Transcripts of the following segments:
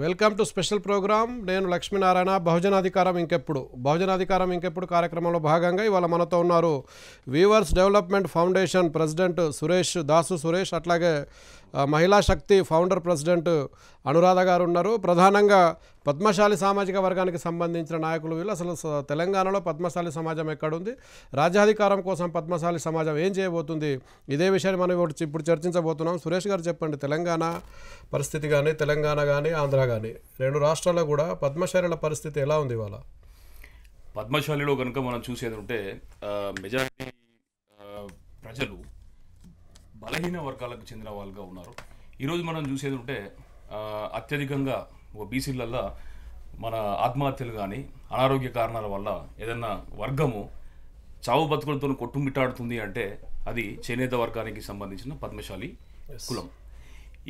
Welcome to special programme. నేను లక్ష్మీనారాయణ బహుజనాధికారం ఇంకెప్పుడు బహుజనాధికారం ఇంకెప్పుడు కార్యక్రమంలో భాగంగా ఇవాళ మనతో ఉన్నారు weavers development foundation president Suresh Dasu Suresh అట్లాగే మహిళా శక్తి ఫౌండర్ ప్రెసిడెంట్ అనురాధ గారు ఉన్నారు. ప్రధానంగా పద్మశాలి సామాజిక వర్గానికి సంబంధించిన నాయకులు వీళ్ళు. అసలు తెలంగాణలో పద్మశాలి సమాజం ఎక్కడుంది? రాజ్యాధికారం కోసం పద్మశాలి సమాజం ఏం చేయబోతుంది? ఇదే విషయాన్ని మనం ఇప్పుడు ఇప్పుడు చర్చించబోతున్నాం. సురేష్ గారు చెప్పండి. తెలంగాణ పరిస్థితి కానీ తెలంగాణ కానీ ఆంధ్ర కానీ రెండు రాష్ట్రాల్లో కూడా పద్మశాలిల పరిస్థితి ఎలా ఉంది ఇవాళ? పద్మశాలిలో కనుక మనం చూసేది ఉంటే మెజారిటీ ప్రజలు బలహీన వర్గాలకు చెందిన వాళ్ళుగా ఉన్నారు. ఈరోజు మనం చూసేది ఉంటే అత్యధికంగా బీసీలల్లో మన ఆత్మహత్యలు కానీ అనారోగ్య కారణాల వల్ల ఏదన్నా వర్గము చావు బతుకులతో కొట్టుమిట్టాడుతుంది అంటే అది చేనేత వర్గానికి సంబంధించిన పద్మశాలి కులం.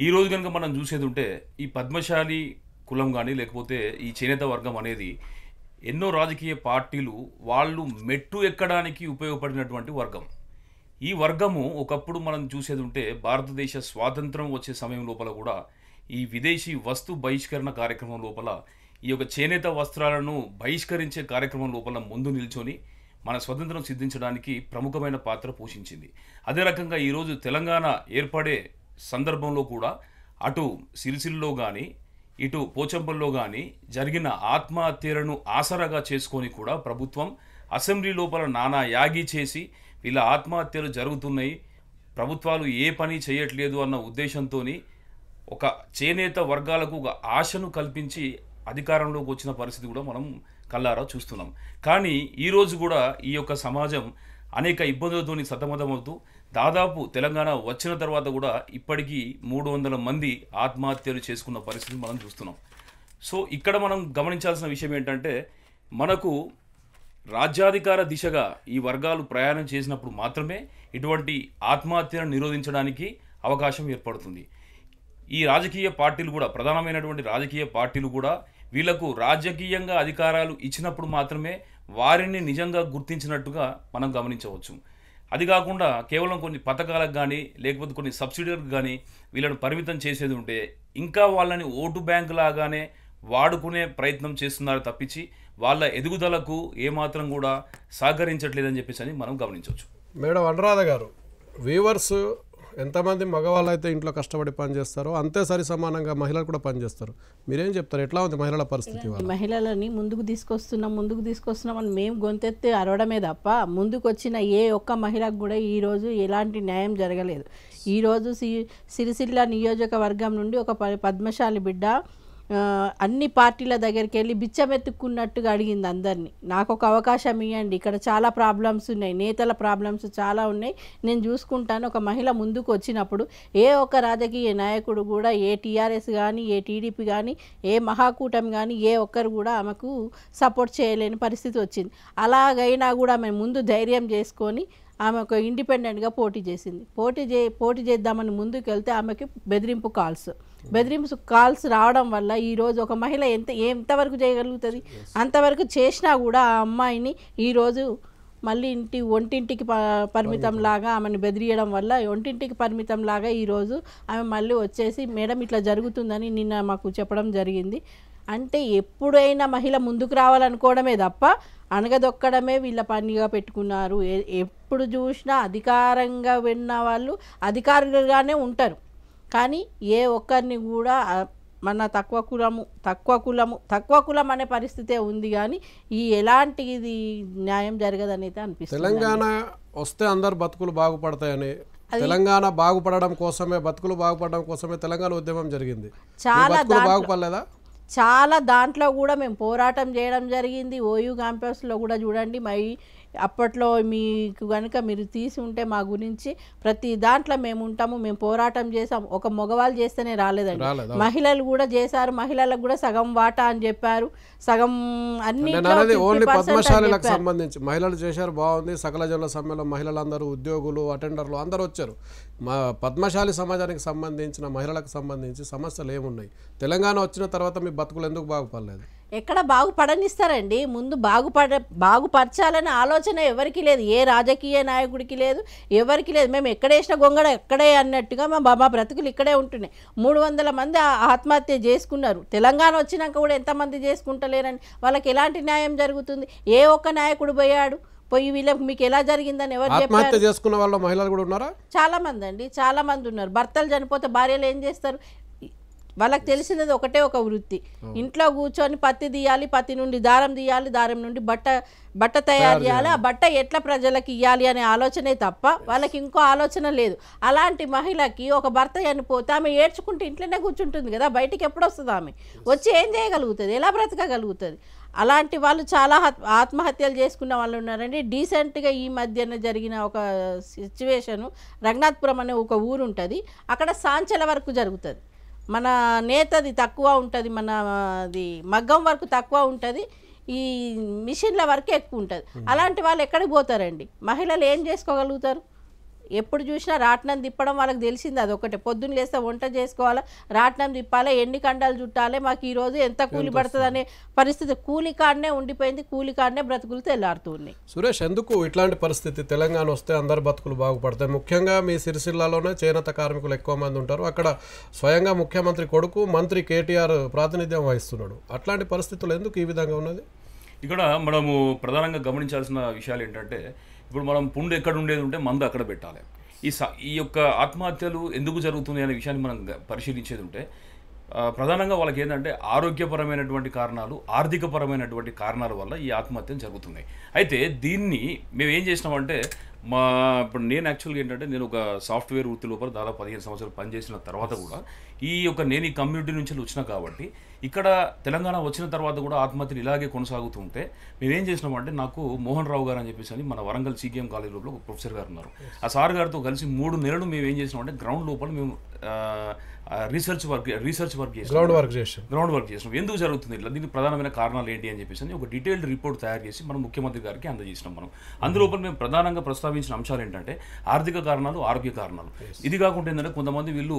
ఈ రోజు కనుక మనం చూసేది ఉంటే ఈ పద్మశాలి కులం కానీ లేకపోతే ఈ చేనేత వర్గం అనేది ఎన్నో రాజకీయ పార్టీలు వాళ్ళు మెట్టు ఎక్కడానికి ఉపయోగపడినటువంటి వర్గం. ఈ వర్గము ఒకప్పుడు మనం చూసేది ఉంటే భారతదేశ స్వాతంత్రం వచ్చే సమయం లోపల కూడా ఈ విదేశీ వస్తు బహిష్కరణ కార్యక్రమం లోపల ఈ యొక్క చేనేత వస్త్రాలను బహిష్కరించే కార్యక్రమం లోపల ముందు నిల్చొని మన స్వతంత్రం సిద్ధించడానికి ప్రముఖమైన పాత్ర పోషించింది. అదే రకంగా ఈరోజు తెలంగాణ ఏర్పడే సందర్భంలో కూడా అటు సిరిసిల్లో కానీ ఇటు పోచంపల్లో కానీ జరిగిన ఆత్మహత్యలను ఆసరాగా చేసుకొని కూడా ప్రభుత్వం అసెంబ్లీ లోపల నానా యాగి చేసి వీళ్ళ ఆత్మహత్యలు జరుగుతున్నాయి. ప్రభుత్వాలు ఏ పని చేయట్లేదు అన్న ఉద్దేశంతో ఒక చేనేత వర్గాలకు ఒక ఆశను కల్పించి అధికారంలోకి వచ్చిన పరిస్థితి కూడా మనం కల్లారా చూస్తున్నాం. కానీ ఈరోజు కూడా ఈ యొక్క సమాజం అనేక ఇబ్బందులతోని సతమతమవుతూ దాదాపు తెలంగాణ వచ్చిన తర్వాత కూడా ఇప్పటికీ మూడు వందల మంది ఆత్మహత్యలు చేసుకున్న పరిస్థితి మనం చూస్తున్నాం. సో ఇక్కడ మనం గమనించాల్సిన విషయం ఏంటంటే మనకు రాజ్యాధికార దిశగా ఈ వర్గాలు ప్రయాణం చేసినప్పుడు మాత్రమే ఇటువంటి ఆత్మహత్యలను నిరోధించడానికి అవకాశం ఏర్పడుతుంది. ఈ రాజకీయ పార్టీలు కూడా ప్రధానమైనటువంటి రాజకీయ పార్టీలు కూడా వీళ్ళకు రాజకీయంగా అధికారాలు ఇచ్చినప్పుడు మాత్రమే వారిని నిజంగా గుర్తించినట్టుగా మనం గమనించవచ్చు. అది కాకుండా కేవలం కొన్ని పథకాలకు కానీ లేకపోతే కొన్ని సబ్సిడీలకు కానీ వీళ్ళను పరిమితం చేసేది ఉంటే ఇంకా వాళ్ళని ఓటు బ్యాంకు లాగానే వాడుకునే ప్రయత్నం చేస్తున్నారు తప్పించి వాళ్ళ ఎదుగుదలకు ఏమాత్రం కూడా సహకరించట్లేదని చెప్పేసి అని మనం గమనించవచ్చు. మేడం అనురాధ గారు వీవర్స్ ఎంతమంది మగవాళ్ళు అయితే ఇంట్లో కష్టపడి పనిచేస్తారో అంతే సరి సమానంగా మహిళలు కూడా పనిచేస్తారు. మీరేం చెప్తారు? ఎట్లా ఉంది మహిళల పరిస్థితి మహిళలని ముందుకు తీసుకొస్తున్నాం ముందుకు తీసుకొస్తున్నాం అని మేము గొంతెత్తి అరవడమే తప్ప ముందుకు వచ్చిన ఏ ఒక్క మహిళకు కూడా ఈరోజు ఎలాంటి న్యాయం జరగలేదు. ఈరోజు సి సిరిసిల్ల నియోజకవర్గం నుండి ఒక ప- పద్మశాలి బిడ్డ అన్ని పార్టీల దగ్గరికి వెళ్ళి బిచ్చమెత్తుకున్నట్టుగా అడిగింది అందరినీ. నాకు ఒక అవకాశం ఇవ్వండి ఇక్కడ చాలా ప్రాబ్లమ్స్ ఉన్నాయి. నేతల ప్రాబ్లమ్స్ చాలా ఉన్నాయి. నేను చూసుకుంటాను. ఒక మహిళ ముందుకు వచ్చినప్పుడు ఏ ఒక్క రాజకీయ నాయకుడు కూడా ఏ టీఆర్ఎస్ కానీ ఏ టీడీపీ కానీ ఏ మహాకూటమి కానీ ఏ ఒక్కరు కూడా ఆమెకు సపోర్ట్ చేయలేని పరిస్థితి వచ్చింది. అలాగైనా కూడా ఆమె ముందు ధైర్యం చేసుకొని ఆమె ఒక ఇండిపెండెంట్గా పోటీ చేసింది. పోటీ చే పోటీ చేద్దామని ముందుకు వెళ్తే ఆమెకి బెదిరింపు కాల్స్. బెదిరింపు కాల్స్ రావడం వల్ల ఈరోజు ఒక మహిళ ఎంత ఎంతవరకు చేయగలుగుతుంది? అంతవరకు చేసినా కూడా ఆ అమ్మాయిని ఈరోజు మళ్ళీ ఇంటి ఒంటింటికి ప- పరిమితం లాగా ఆమెను బెదిరియడం వల్ల ఒంటింటికి పరిమితం లాగా ఈరోజు ఆమె మళ్ళీ వచ్చేసి మేడం ఇట్లా జరుగుతుందని నిన్న మాకు చెప్పడం జరిగింది. అంటే ఎప్పుడైనా మహిళ ముందుకు రావాలనుకోవడమే తప్ప అనగదొక్కడమే వీళ్ళ పనిగా పెట్టుకున్నారు. ఎప్పుడు చూసినా అధికారంగా విన్న వాళ్ళు అధికారులుగానే ఉంటారు. కానీ ఏ ఒక్కరిని కూడా మన తక్కువ కులము తక్కువ కులము తక్కువ కులం అనే పరిస్థితే ఉంది కానీ ఈ ఎలాంటి ఇది న్యాయం జరగదని అయితే అనిపిస్తుంది తెలంగాణ వస్తే అందరు బతుకులు బాగుపడతాయని తెలంగాణ బాగుపడడం కోసమే బతుకులు బాగుపడడం కోసమే తెలంగాణ ఉద్యమం జరిగింది. చాలా బాగుపడలేదా? చాలా దాంట్లో కూడా మేము పోరాటం చేయడం జరిగింది. ఓయూ క్యాంపస్లో కూడా చూడండి మై అప్పట్లో మీకు కనుక మీరు తీసి ఉంటే మా గురించి ప్రతి దాంట్లో మేము ఉంటాము మేము పోరాటం చేసాం. ఒక మగవాళ్ళు చేస్తేనే రాలేదండి. రాలేదా? మహిళలు కూడా చేశారు మహిళలకు కూడా సగం వాటా అని చెప్పారు. సగం అన్ని సంబంధించి. మహిళలు చేశారు బాగుంది. సకల జనుల సమ్మెలో మహిళలందరూ ఉద్యోగులు అటెండర్లు అందరూ వచ్చారు. మా పద్మశాలి సమాజానికి సంబంధించిన మహిళలకు సంబంధించి సమస్యలు ఏమున్నాయి? తెలంగాణ వచ్చిన తర్వాత మీ బతుకులు ఎందుకు బాగుపడలేదు? ఎక్కడ బాగుపడనిస్తారండి. ముందు బాగుపడ బాగుపరచాలనే ఆలోచన ఎవరికి లేదు. ఏ రాజకీయ నాయకుడికి లేదు ఎవరికి లేదు. మేము ఎక్కడేసిన గొంగడ ఎక్కడే అన్నట్టుగా మా బాబా బ్రతుకులు ఇక్కడే ఉంటున్నాయి. మూడు వందల మంది ఆత్మహత్య చేసుకున్నారు. తెలంగాణ వచ్చినాక కూడా ఎంతమంది చేసుకుంటలేరని వాళ్ళకి ఎలాంటి న్యాయం జరుగుతుంది? ఏ ఒక్క నాయకుడు పోయాడు? పోయి వీళ్ళకి మీకు ఎలా జరిగిందని ఎవరు చెప్పారు? చేసుకున్న వాళ్ళ మహిళలు కూడా ఉన్నారా? చాలా మంది అండి. చాలా మంది ఉన్నారు. భర్తలు చనిపోతే భార్యలు ఏం చేస్తారు? వాళ్ళకి తెలిసినది ఒకటే ఒక వృత్తి. ఇంట్లో కూర్చొని పత్తి తీయాలి పత్తి నుండి దారం తీయాలి దారం నుండి బట్ట బట్ట తయారు చేయాలి. ఆ బట్ట ఎట్లా ప్రజలకు ఇవ్వాలి అనే ఆలోచనే తప్ప వాళ్ళకి ఇంకో ఆలోచన లేదు. అలాంటి మహిళకి ఒక భర్త చనిపోతే ఆమె ఏడ్చుకుంటూ ఇంట్లోనే కూర్చుంటుంది కదా బయటికి ఎప్పుడు వస్తుంది ఆమె? వచ్చి ఏం చేయగలుగుతుంది? ఎలా బ్రతకగలుగుతుంది? అలాంటి వాళ్ళు చాలా హత్- ఆత్మహత్యలు చేసుకున్న వాళ్ళు ఉన్నారండి. డీసెంట్గా ఈ మధ్యన జరిగిన ఒక సిచ్యువేషను రంగనాథపురం అనే ఒక ఊరు ఉంటుంది అక్కడ సాంచల వరకు జరుగుతుంది. మన నేతది తక్కువ ఉంటుంది మన అది మగ్గం వరకు తక్కువ ఉంటుంది ఈ మిషన్ల వరకు ఎక్కువ ఉంటుంది. అలాంటి వాళ్ళు ఎక్కడికి పోతారండి? మహిళలు ఏం చేసుకోగలుగుతారు? ఎప్పుడు చూసినా రాట్నం తిప్పడం వాళ్ళకి తెలిసింది అదొకటే పొద్దున్న లేస్తే వంట చేసుకోవాలా రాట్నం తిప్పాలి ఎన్ని కండాలు చుట్టాలి మాకు ఈరోజు ఎంత కూలి పడుతుంది అనే పరిస్థితి. కూలి కాడనే ఉండిపోయింది కూలి కాడనే బ్రతుకులు తెల్లారుతూ ఉన్నాయి. సురేష్ ఎందుకు ఇట్లాంటి పరిస్థితి? తెలంగాణ వస్తే అందరి బతుకులు బాగుపడతాయి. ముఖ్యంగా మీ సిరిసిల్లాలోనే చేనేత కార్మికులు ఎక్కువ మంది ఉంటారు. అక్కడ స్వయంగా ముఖ్యమంత్రి కొడుకు మంత్రి కేటీఆర్ ప్రాతినిధ్యం వహిస్తున్నాడు. అట్లాంటి పరిస్థితులు ఎందుకు ఈ విధంగా ఉన్నది? ఇక్కడ మనము ప్రధానంగా గమనించాల్సిన విషయాలు ఏంటంటే ఇప్పుడు మనం పుండు ఎక్కడ ఉండేది ఉంటే మందు అక్కడ పెట్టాలి. ఈ స ఈ యొక్క ఆత్మహత్యలు ఎందుకు జరుగుతున్నాయి అనే విషయాన్ని మనం పరిశీలించేది ఉంటే ప్రధానంగా వాళ్ళకి ఏంటంటే ఆరోగ్యపరమైనటువంటి కారణాలు ఆర్థికపరమైనటువంటి కారణాల వల్ల ఈ ఆత్మహత్యలు జరుగుతున్నాయి. అయితే దీన్ని మేము ఏం చేసినామంటే మా ఇప్పుడు నేను యాక్చువల్గా ఏంటంటే నేను ఒక సాఫ్ట్వేర్ వృత్తి లోపల దాదాపు పదిహేను సంవత్సరాలు పనిచేసిన తర్వాత కూడా ఈ యొక్క నేను ఈ కమ్యూనిటీ నుంచి వచ్చిన కాబట్టి ఇక్కడ తెలంగాణ వచ్చిన తర్వాత కూడా ఆత్మహత్యలు ఇలాగే కొనసాగుతూ ఉంటే మేమేం చేసినామంటే నాకు మోహన్ రావు గారు అని చెప్పేసి అని మన వరంగల్ సీకేఎం కాలేజ్ లోపల ఒక ప్రొఫెసర్ గారు ఉన్నారు. ఆ సార్ గారితో కలిసి మూడు నెలలు మేము ఏం చేసినామంటే గ్రౌండ్ లోపల మేము రీసెర్చ్ వర్క్ రీసెర్చ్ వర్క్ చేసినాం. గ్రౌండ్ వర్క్ చేసి గ్రౌండ్ వర్క్ చేసినాం. ఎందుకు జరుగుతుంది ఇట్లా దీనికి ప్రధానమైన కారణాలు ఏంటి అని చెప్పేసి ఒక డీటెయిల్డ్ రిపోర్ట్ తయారు చేసి మనం ముఖ్యమంత్రి గారికి అందజేసినాం మనం. అందులోపల మేము ప్రధానంగా ప్రస్తావించిన అంశాలు ఏంటంటే ఆర్థిక కారణాలు ఆరోగ్య కారణాలు. ఇది కాకుండా ఏంటంటే కొంతమంది వీళ్ళు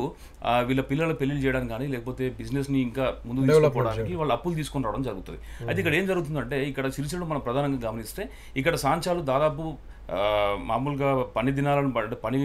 వీళ్ళ పిల్లల పెళ్ళి చేయడానికి కానీ లేకపోతే business ని ఇంకా ముందుకు తీసుకుపోవడానికి వాళ్ళు అప్పులు తీసుకొని రావడం జరుగుతుంది. అయితే ఇక్కడ ఏం జరుగుతుందంటే ఇక్కడ సిరిసిలో మనం ప్రధానంగా గమనిస్తే ఇక్కడ సాంచాలు దాదాపు మామూలుగా పని దినాలను బట్టి పని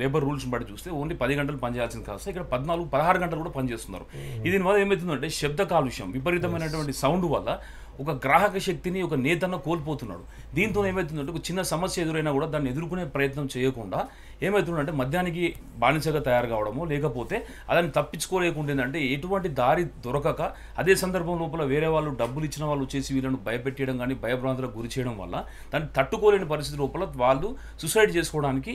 లేబర్ రూల్స్ బట్టి చూస్తే ఓన్లీ పది గంటలు పని చేయాల్సింది కాస్త ఇక్కడ పద్నాలుగు పదహారు గంటలు కూడా పని చేస్తున్నారు ఇది వల్ల ఏమవుతుందంటే శబ్ద కాలుష్యం విపరీతమైనటువంటి సౌండ్ వల్ల ఒక గ్రాహక శక్తిని ఒక నేతన్న కోల్పోతున్నాడు. దీంతో ఏమవుతుందంటే ఒక చిన్న సమస్య ఎదురైనా కూడా దాన్ని ఎదుర్కొనే ప్రయత్నం చేయకుండా ఏమవుతుందంటే మద్యానికి బానిసగా తయారు కావడము లేకపోతే అదని తప్పించుకోలేకుంటుందంటే ఎటువంటి దారి దొరకక అదే సందర్భం లోపల వేరే వాళ్ళు డబ్బులు ఇచ్చిన వాళ్ళు వచ్చేసి వీళ్ళను భయపెట్టడం కానీ భయభ్రాంతులకు గురి చేయడం వల్ల దాన్ని తట్టుకోలేని పరిస్థితి లోపల వాళ్ళు సూసైడ్ చేసుకోవడానికి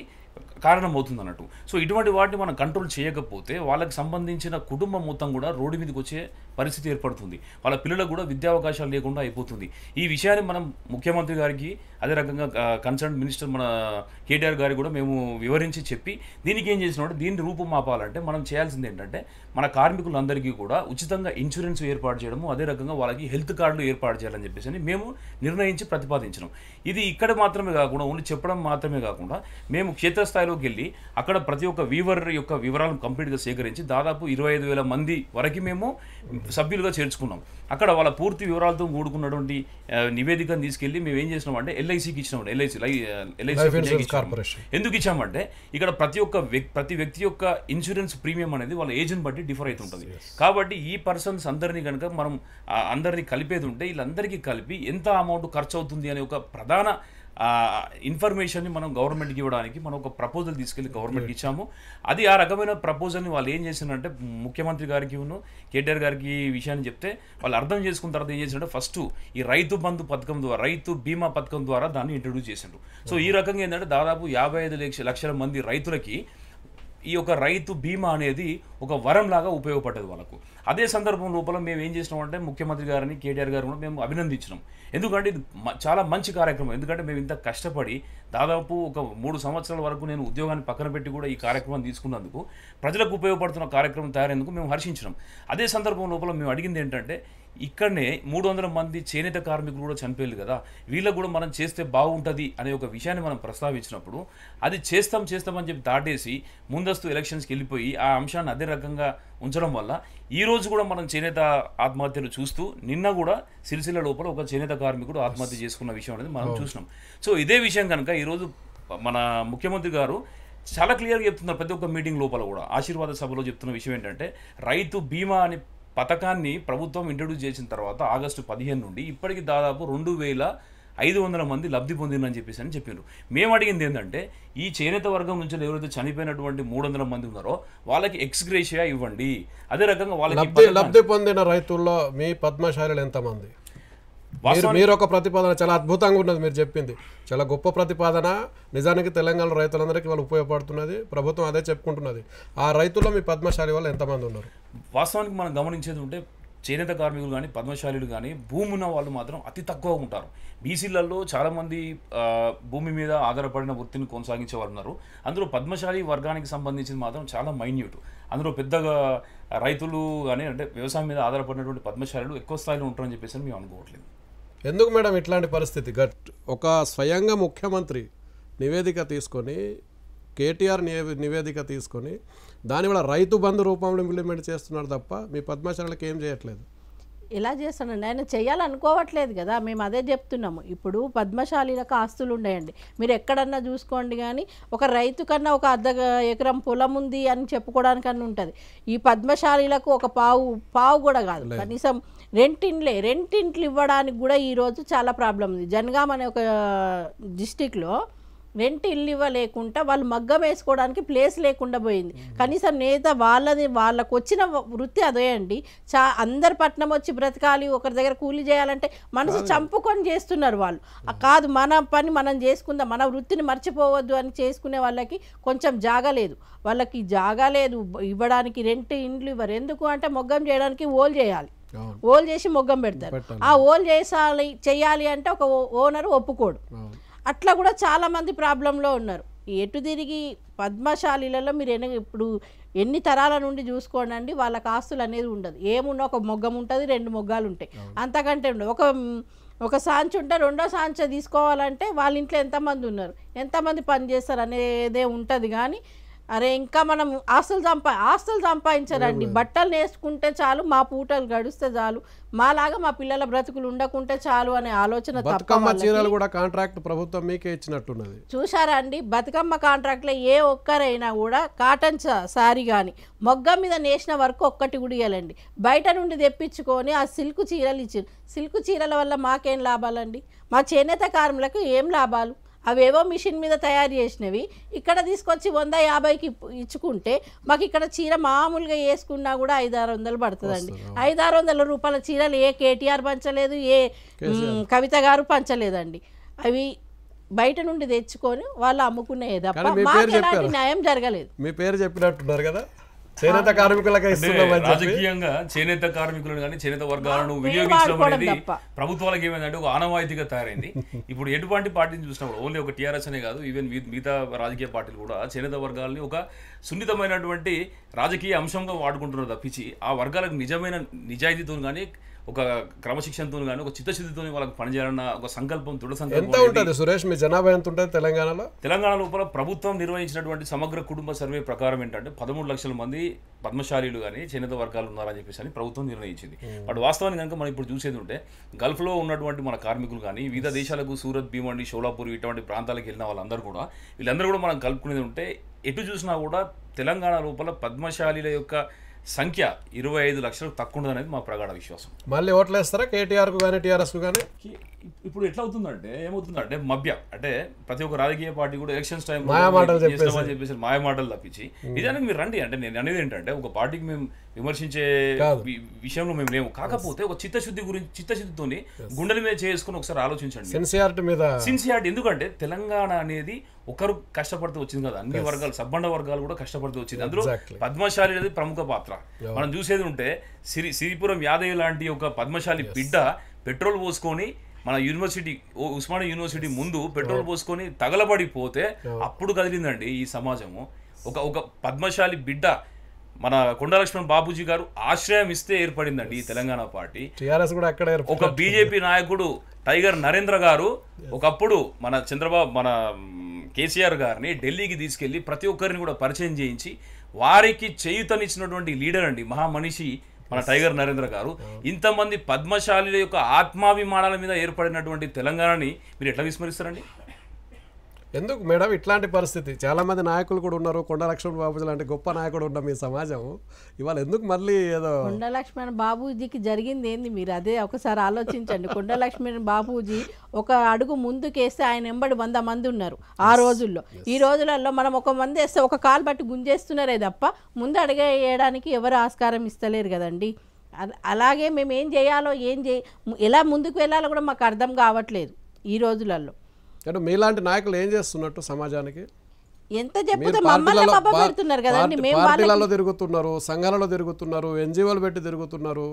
కారణమవుతుంది అన్నట్టు సో ఇటువంటి వాటిని మనం కంట్రోల్ చేయకపోతే వాళ్ళకి సంబంధించిన కుటుంబం మొత్తం కూడా రోడ్డు మీదకి వచ్చే పరిస్థితి ఏర్పడుతుంది. వాళ్ళ పిల్లలకు కూడా విద్యా అవకాశాలు లేకుండా అయిపోతుంది. ఈ విషయాన్ని మనం ముఖ్యమంత్రి గారికి అదే రకంగా కన్సర్న్ మినిస్టర్ మన కేటీఆర్ గారికి కూడా మేము వివరించి చెప్పి దీనికి ఏం చేసినామంటే దీన్ని రూపం మనం చేయాల్సింది ఏంటంటే మన కార్మికులందరికీ కూడా ఉచితంగా ఇన్సూరెన్స్ ఏర్పాటు చేయడము అదే రకంగా వాళ్ళకి హెల్త్ కార్డులు ఏర్పాటు చేయాలని చెప్పేసి అని మేము నిర్ణయించి ప్రతిపాదించినాం. ఇది ఇక్కడ మాత్రమే కాకుండా ఓన్లీ చెప్పడం మాత్రమే కాకుండా మేము క్షేత్రస్థాయిలోకి వెళ్ళి అక్కడ ప్రతి ఒక్క వీవర్ యొక్క వివరాలను కంప్లీట్గా సేకరించి దాదాపు ఇరవై ఐదు వేల మంది వరకు మేము సభ్యులుగా చేర్చుకున్నాం. అక్కడ వాళ్ళ పూర్తి వివరాలతో కూడుకున్నటువంటి నివేదికను తీసుకెళ్ళి మేము ఏం చేసినాం అంటే ఎల్ఐసికి ఇచ్చినాం. LIC Insurance Corporation. ఎందుకు ఇచ్చామంటే ఇక్కడ ప్రతి ఒక్క ప్రతి వ్యక్తి యొక్క ఇన్సూరెన్స్ ప్రీమియం అనేది వాళ్ళ ఏజ్ని బట్టి డిఫర్ అవుతుంటుంది. కాబట్టి ఈ పర్సన్స్ అందరినీ కనుక మనం అందరినీ కలిపేది ఉంటే వీళ్ళందరికీ కలిపి ఎంత అమౌంట్ ఖర్చు అవుతుంది అనే ఒక ప్రధాన ఇన్ఫర్మేషన్ని మనం గవర్నమెంట్కి ఇవ్వడానికి మనం ఒక ప్రపోజల్ తీసుకెళ్ళి గవర్నమెంట్కి ఇచ్చాము. అది ఆ రకమైన ప్రపోజల్ని వాళ్ళు ఏం చేసినారంటే ముఖ్యమంత్రి గారికి ఉన్ను కేటీఆర్ గారికి ఈ విషయాన్ని చెప్తే వాళ్ళు అర్థం చేసుకున్న తర్వాత ఏం చేసినట్టే ఫస్ట్ ఈ రైతు బంధు పథకం ద్వారా రైతు బీమా పథకం ద్వారా దాన్ని ఇంట్రడ్యూస్ చేసిండ్రు. సో ఈ రకంగా ఏంటంటే దాదాపు యాభై ఐదు లక్ష లక్షల మంది రైతులకి ఈ యొక్క రైతు బీమా అనేది ఒక వరం లాగా ఉపయోగపడ్డది వాళ్ళకు. అదే సందర్భం లోపల మేము ఏం చేసినామంటే ముఖ్యమంత్రి గారిని కేటీఆర్ గారు కూడా మేము అభినందించినాం. ఎందుకంటే ఇది చాలా మంచి కార్యక్రమం. ఎందుకంటే మేము ఇంత కష్టపడి దాదాపు ఒక మూడు సంవత్సరాల వరకు నేను ఉద్యోగాన్ని పక్కన పెట్టి కూడా ఈ కార్యక్రమం తీసుకున్నందుకు ప్రజలకు ఉపయోగపడుతున్న కార్యక్రమం తయారైనందుకు మేము హర్షించినాం. అదే సందర్భం లోపల మేము అడిగింది ఏంటంటే ఇక్కడనే మూడు వందల మంది చేనేత కార్మికులు కూడా చనిపోయారు కదా. వీళ్ళకు కూడా మనం చేస్తే బాగుంటుంది అనే ఒక విషయాన్ని మనం ప్రస్తావించినప్పుడు అది చేస్తాం చేస్తామని చెప్పి దాటేసి ముందస్తు ఎలక్షన్స్కి వెళ్ళిపోయి ఆ అంశాన్ని అదే రకంగా ఉంచడం వల్ల ఈ రోజు కూడా మనం చేనేత ఆత్మహత్యలు చూస్తూ నిన్న కూడా సిరిసిల్ల లోపల ఒక చేనేత కార్మికుడు ఆత్మహత్య చేసుకున్న విషయం అనేది మనం చూసినాం. సో ఇదే విషయం కనుక ఈరోజు మన ముఖ్యమంత్రి గారు చాలా క్లియర్గా చెప్తున్నారు ప్రతి ఒక్క మీటింగ్ లోపల కూడా. ఆశీర్వాద సభలో చెప్తున్న విషయం ఏంటంటే రైతు బీమా అనే పథకాన్ని ప్రభుత్వం ఇంట్రడ్యూస్ చేసిన తర్వాత ఆగస్టు పదిహేను నుండి ఇప్పటికి దాదాపు రెండు వేల ఐదు వందల మంది లబ్ధి పొందిందని చెప్పేసి అని చెప్పారు మేము అడిగింది ఏంటంటే ఈ చేనేత వర్గం నుంచి ఎవరైతే చనిపోయినటువంటి మూడు వందల మంది ఉన్నారో వాళ్ళకి ఎక్స్గ్రేషియా ఇవ్వండి. అదే రకంగా వాళ్ళకి లబ్ధి పొందిన రైతుల్లో మీ పద్మశాలీలు ఎంతమంది? మీరు ఒక ప్రతిపాదన చాలా అద్భుతంగా ఉన్నది మీరు చెప్పింది. చాలా గొప్ప ప్రతిపాదన. నిజానికి తెలంగాణ రైతులందరికీ వాళ్ళు ఉపయోగపడుతున్నది. ప్రభుత్వం అదే చెప్పుకుంటున్నది. ఆ రైతుల్లో మీ పద్మశాలి వాళ్ళు ఎంతమంది ఉన్నారు? వాస్తవానికి మనం గమనించేది ఉంటే చేనేత కార్మికులు కానీ పద్మశాలీలు కానీ భూమి ఉన్న వాళ్ళు మాత్రం అతి తక్కువ ఉంటారు. బీసీలలో చాలామంది భూమి మీద ఆధారపడిన వృత్తిని కొనసాగించే వారు ఉన్నారు. అందులో పద్మశాలి వర్గానికి సంబంధించింది మాత్రం చాలా మైన్యూట్. అందులో పెద్దగా రైతులు కానీ అంటే వ్యవసాయం మీద ఆధారపడినటువంటి పద్మశాలీలు ఎక్కువ స్థాయిలో ఉంటారని చెప్పేసి మేము అనుకోవట్లేదు. ఎందుకు మేడం ఇట్లాంటి పరిస్థితి? గట్ ఒక స్వయంగా ముఖ్యమంత్రి నివేదిక తీసుకొని కేటీఆర్ నివేదిక తీసుకొని దానివల్ల రైతు బంధు రూపంలో ఇంప్లిమెంట్ చేస్తున్నారు తప్ప మీ పద్మాచరణకి ఏం చేయట్లేదు. ఎలా చేస్తానండి. ఆయన చేయాలనుకోవట్లేదు కదా మేము అదే చెప్తున్నాము. ఇప్పుడు పద్మశాలీలకు ఆస్తులు ఉన్నాయండి మీరు ఎక్కడన్నా చూసుకోండి కానీ ఒక రైతు కన్నా ఒక అర్ధ ఎకరం పొలం ఉంది అని చెప్పుకోవడానికన్నా ఉంటుంది. ఈ పద్మశాలీలకు ఒక పావు పావు కూడా కాదు. కనీసం రెంటింట్లే రెంటింట్లు ఇవ్వడానికి కూడా ఈరోజు చాలా ప్రాబ్లం ఉంది. జనగాం అనే ఒక డిస్టిక్లో రెంట్ ఇల్లు ఇవ్వలేకుండా వాళ్ళు మగ్గం వేసుకోవడానికి ప్లేస్ లేకుండా పోయింది. కనీసం నేత వాళ్ళది వాళ్ళకు వచ్చిన వృత్తి అదే అండి. చా అందరు పట్నం వచ్చి బ్రతకాలి ఒకరి దగ్గర కూలి చేయాలంటే మనసు చంపుకొని చేస్తున్నారు వాళ్ళు. కాదు మన పని మనం చేసుకుందాం మన వృత్తిని మర్చిపోవద్దు అని చేసుకునే వాళ్ళకి కొంచెం జాగా లేదు. వాళ్ళకి జాగా లేదు ఇవ్వడానికి రెంట్ ఇండ్లు ఇవ్వరు. ఎందుకు అంటే మొగ్గం చేయడానికి ఓల్ చేయాలి. ఓల్ చేసి మొగ్గం పెడతారు. ఆ ఓల్ చేసాలి చేయాలి అంటే ఒక ఓనర్ ఒప్పుకోడు. అట్లా కూడా చాలా మంది ప్రాబ్లంలో ఉన్నారు. ఎటు తిరిగి పద్మశాలీలలో మీరు ఎన్ని ఇప్పుడు ఎన్ని తరాల నుండి చూసుకోండి వాళ్ళకి ఆస్తులు అనేది ఉండదు. ఏమున్నా ఒక మొగ్గం ఉంటుంది రెండు మొగ్గాలు ఉంటాయి. అంతకంటే ఉండదు. ఒక ఒక సాంచ్ ఉంటే రెండో సాంచ తీసుకోవాలంటే వాళ్ళ ఇంట్లో ఎంతమంది ఉన్నారు? ఎంతమంది పని చేస్తారు అనేదే ఉంటుంది కానీ అరే ఇంకా మనం ఆస్తులు సంపా ఆస్తులు సంపాదించరండి. బట్టలు నేసుకుంటే చాలు మా పూటలు గడిస్తే చాలు మాలాగా మా పిల్లల బ్రతుకులు ఉండకుంటే చాలు అనే ఆలోచన బతుకమ్మ. చీరలు కూడా కాంట్రాక్ట్ ప్రభుత్వం మీకే ఇచ్చినట్టున్నది. చూసారా అండి? బతుకమ్మ కాంట్రాక్ట్లో ఏ ఒక్కరైనా కూడా కాటన్ సారీ కానీ మొగ్గం మీద నేసిన వరకు ఒక్కటి కూడా ఇవ్వాలండి బయట నుండి తెప్పించుకొని ఆ సిల్క్ చీరలు ఇచ్చి సిల్క్ చీరల వల్ల మాకేం లాభాలండి? మా చేనేత కార్మికులకు ఏం లాభాలు? అవేవో మిషన్ మీద తయారు చేసినవి. ఇక్కడ తీసుకొచ్చి వంద యాభైకి ఇచ్చుకుంటే మాకు ఇక్కడ చీర మామూలుగా వేసుకున్నా కూడా ఐదు ఆరు వందలు పడుతుందండి. ఐదు ఆరు వందల రూపాయల చీరలు ఏ కేటీఆర్ పంచలేదు ఏ కవిత గారు పంచలేదండి. అవి బయట నుండి తెచ్చుకొని వాళ్ళు అమ్ముకునేది తప్ప మాకు ఎలాంటి. న్యాయం జరగలేదు. మీ పేరు చెప్పినట్టున్నారు కదా? చేనేత కార్మికులకే రాజకీయంగా చేనేత కార్మికులను కానీ చేనేత వర్గాలను వినియోగించడం అనేది. ప్రభుత్వాలకు ఏమైందంటే ఒక ఆనవాయితీగా తయారైంది ఇప్పుడు ఎటువంటి పార్టీని చూసినప్పుడు ఓన్లీ ఒక టీఆర్ఎస్ అనే కాదు ఈవెన్ మిగతా రాజకీయ పార్టీలు కూడా చేనేత వర్గాలని ఒక సున్నితమైనటువంటి రాజకీయ అంశంగా వాడుకుంటున్నారు తప్పించి ఆ వర్గాలకు నిజమైన నిజాయితీతో కానీ ఒక క్రమశిక్షణతో కానీ ఒక చిత్తశుద్ధితో వాళ్ళకి పనిచేయాలన్న ఒక సంకల్పం దృఢ ఎంత సంకల్పం అనేది ఉంటుంది సురేష్? మీ జనాభా ఎంత ఉంటుంది తెలంగాణలో? తెలంగాణ లోపల ప్రభుత్వం నిర్వహించినటువంటి సమగ్ర కుటుంబ సర్వే ప్రకారం ఏంటంటే పదమూడు లక్షల మంది పద్మశాలీలు కానీ చేనేత వర్గాలు ఉన్నారని చెప్పేసి అని ప్రభుత్వం నిర్ణయించింది. బట్ వాస్తవానికి కనుక మనం ఇప్పుడు చూసేది ఉంటే గల్ఫ్లో ఉన్నటువంటి మన కార్మికులు కానీ వివిధ దేశాలకు సూరత్ భీమండి షోలాపూర్ ఇటువంటి ప్రాంతాలకు వెళ్ళిన వాళ్ళందరూ కూడా వీళ్ళందరూ కూడా మనం కలుపుకునేది ఉంటే ఎటు చూసినా కూడా తెలంగాణ లోపల పద్మశాలీల యొక్క సంఖ్య ఇరవై ఐదు లక్షలకు తక్కువ ఉండదనేది మా ప్రగాఢ విశ్వాసం. మళ్ళీ ఓట్లు వేస్తారా కేటీఆర్కు కానీ టీఆర్ఎస్కు కానీ ఇప్పుడు ఎట్లా అవుతుందంటే ఏమవుతుందంటే మభ్య అంటే ప్రతి ఒక్క రాజకీయ పార్టీ కూడా ఎలక్షన్స్ టైం మాయమాటలు చెప్పేసి. మాయ మాటలు తప్పించి నిజానికి మీరు రండి. అంటే నేను అనేది ఏంటంటే ఒక పార్టీకి మేము విమర్శించే విషయంలో మేము లేము. కాకపోతే ఒక చిత్తశుద్ధి గురించి చిత్తశుద్ధితోని గుండెల మీద చేసుకుని ఒకసారి ఆలోచించండి. సిన్సియారిటీ మీద. సిన్సియారిటీ ఎందుకంటే తెలంగాణ అనేది ఒకరు కష్టపడుతూ వచ్చింది కదా. అన్ని వర్గాలు సబ్బండ వర్గాలు కూడా కష్టపడుతూ వచ్చింది. అందులో. పద్మశాలి అనేది ప్రముఖ పాత్ర. మనం చూసేది ఉంటే సిరి సిరిపురం యాదయ్య లాంటి ఒక పద్మశాలి బిడ్డ పెట్రోల్ పోసుకొని మన యూనివర్సిటీ ఉస్మానియా యూనివర్సిటీ ముందు పెట్రోల్ పోసుకొని తగలబడిపోతే అప్పుడు కదిలిందండి ఈ సమాజము. ఒక ఒక పద్మశాలి బిడ్డ మన కొండలక్ష్మణ్ బాబూజీ గారు ఆశ్రయం ఇస్తే ఏర్పడిందండి ఈ తెలంగాణ పార్టీ. టీఆర్ఎస్ కూడా అక్కడే ఒక బీజేపీ నాయకుడు టైగర్ నరేంద్ర గారు ఒకప్పుడు మన చంద్రబాబు మన కేసీఆర్ గారిని ఢిల్లీకి తీసుకెళ్ళి ప్రతి ఒక్కరిని కూడా పరిచయం చేయించి వారికి చేయుతనిచ్చినటువంటి లీడర్ అండి మహామనిషి మన టైగర్ నరేంద్ర గారు. ఇంతమంది పద్మశాలిల యొక్క ఆత్మాభిమానాల మీద ఏర్పడినటువంటి తెలంగాణని మీరు ఎట్లా విస్మరిస్తారండి? ఎందుకు మేడం ఇట్లాంటి పరిస్థితి? చాలా మంది నాయకులు కూడా ఉన్నారు. కొండ లక్ష్మణ్ బాబు లాంటి గొప్ప నాయకుడు ఉన్న మీ సమాజం. ఇవాళ ఎందుకు మళ్ళీ ఏదో కొండ లక్ష్మణ్ బాబూజీకి జరిగింది ఏంది? మీరు అదే ఒకసారి ఆలోచించండి. కొండ లక్ష్మణ్ బాబూజీ ఒక అడుగు ముందుకేస్తే ఆయన ఎంబడి వంద మంది ఉన్నారు ఆ రోజుల్లో. ఈ రోజులలో మనం ఒక మంది వేస్తే ఒక కాలు బట్టి గుంజేస్తున్నారే తప్ప ముందు అడిగే వేయడానికి ఎవరు ఆస్కారం ఇస్తలేరు కదండి? అల- అలాగే మేము ఏం చేయాలో ఏం చే ఎలా ముందుకు వెళ్ళాలో కూడా మాకు అర్థం కావట్లేదు ఈ రోజులలో. అంటే మీలాంటి నాయకులు ఏం చేస్తున్నట్టు సమాజానికి? ఎంత పార్టీలలో తిరుగుతున్నారు సంఘాలలో తిరుగుతున్నారు ఎన్జిఓలు పెట్టి తిరుగుతున్నారు.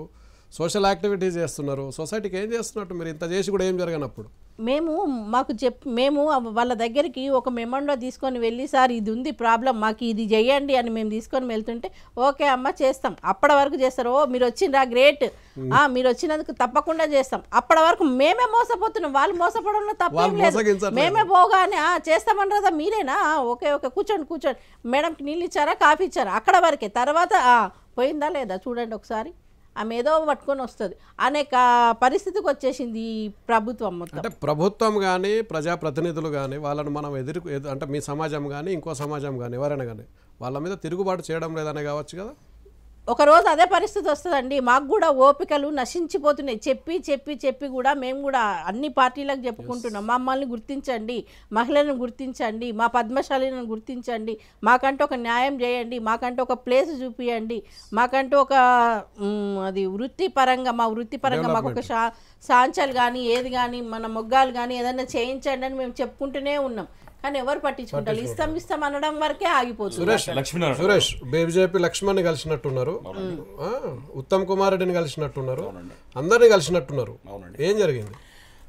సోషల్ యాక్టివిటీస్ చేస్తున్నారు. సొసైటీకి ఏం చేస్తున్నట్టు మీరు? ఇంత చేసి కూడా ఏం జరగనప్పుడు? మేము మాకు చెప్ మేము వాళ్ళ దగ్గరికి ఒక మెమండో తీసుకొని వెళ్ళి సార్ ఇది ఉంది ప్రాబ్లం మాకు ఇది చెయ్యండి అని మేము తీసుకొని వెళ్తుంటే ఓకే అమ్మ చేస్తాం. అప్పటి వరకు చేస్తారు. ఓ మీరు వచ్చిండ్రా గ్రేట్. ఆ మీరు వచ్చినందుకు తప్పకుండా చేస్తాం. అప్పటి వరకు మేమే మోసపోతున్నాం. వాళ్ళు మోసపోవడంలో తప్పేం లేదు. మేమే పోగానే "ఆ, చేస్తామన్నారా మీరేనా? "ఆ, ఓకే ఓకే కూర్చోండి కూర్చోండి. మేడంకి నీళ్ళు ఇచ్చారా కాఫీ ఇచ్చారా? అక్కడ వరకే. తర్వాత "ఆ, పోయిందా లేదా? చూడండి ఒకసారి. ఆమె ఏదో పట్టుకొని వస్తుంది. అనే పరిస్థితికి వచ్చేసింది ఈ ప్రభుత్వం మొత్తం. అంటే ప్రభుత్వం కానీ ప్రజాప్రతినిధులు కానీ వాళ్ళని మనం ఎదురు ఎదు- అంటే మీ సమాజం కానీ ఇంకో సమాజం కానీ ఎవరైనా కానీ వాళ్ళ మీద తిరుగుబాటు చేయడం లేదనే కావచ్చు కదా? ఒక రోజు అదే పరిస్థితి వస్తుందండి. మాకు కూడా ఓపికలు నశించిపోతున్నాయి. చెప్పి చెప్పి చెప్పి కూడా మేము కూడా అన్ని పార్టీలకు చెప్పుకుంటున్నాం. మమ్మల్ని గుర్తించండి. మహిళలను గుర్తించండి. మా పద్మశాలిలను గుర్తించండి. మాకంటూ ఒక న్యాయం చేయండి. మాకంటూ ఒక ప్లేస్ చూపియండి. మాకంటూ ఒక అది వృత్తిపరంగా మా వృత్తిపరంగా మాకు ఒక షా సాంచాలు కానీ ఏది కానీ మన మొగ్గాలు కానీ ఏదైనా చేయించండి అని మేము చెప్పుకుంటూనే ఉన్నాం. కానీ ఎవరు పట్టించుకుంటారు? ఇస్తాం ఇస్తాం అనడం వరకే ఆగిపోతుంది. సురేష్ లక్ష్మీనారాయణ. సురేష్ బీజేపీ లక్ష్మణ్ని కలిసినట్టున్నారు. ఆ, ఉత్తమ్ కుమార్ రెడ్డిని కలిసినట్టున్నారు. అందరినీ కలిసినట్టున్నారు. అవునండి. ఏం జరిగింది?